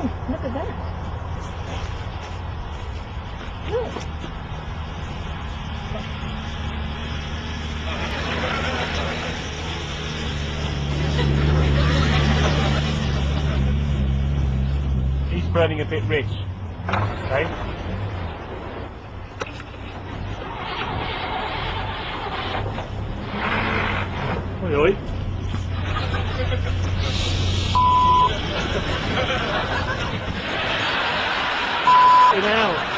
Look at that. Look. He's burning a bit rich. Okay? Oi, oi. Fucking hell.